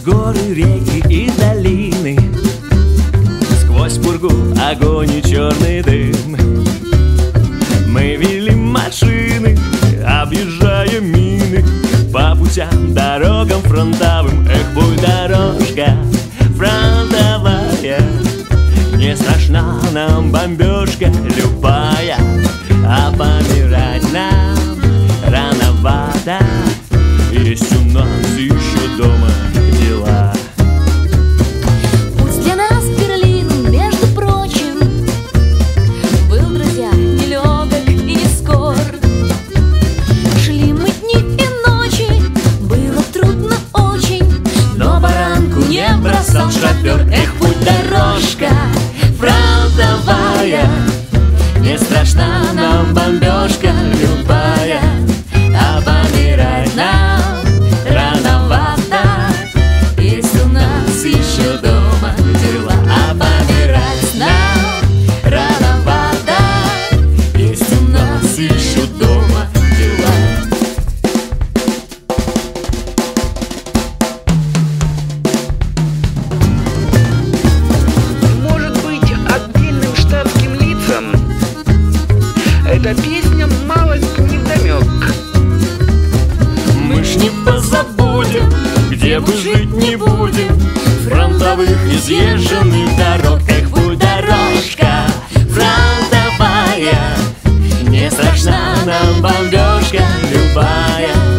горы, реки и долины. Сквозь пургу огонь и черный дым. Мы вели машины, объезжая мины. По путям, дорогам фронтовым Эх, будь дорожка фронтовая. Не страшна нам бомбежка любая А помирать нам эта песня малость недомек Мы ж не позабудем, где бы жить не будем. Фронтовых изъезженных дорог Эх, будь дорожка фронтовая Не страшна нам бомбежка любая.